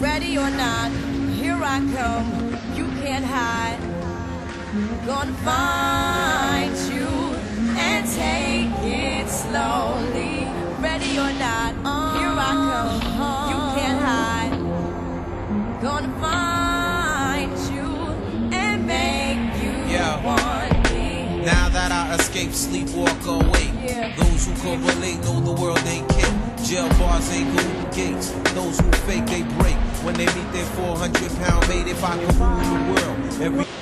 Ready or not, here I come. You can't hide. Gonna find you and take it slowly. Ready or not, here I come. You can't hide. Gonna find you and make you Yeah. want me. Now that I escape, sleepwalk awake. Yeah. Those who correlate know the kick. Ain't golden gates. Those who fake, they break. When they meet their 400 pound mate, if I could rule the world, every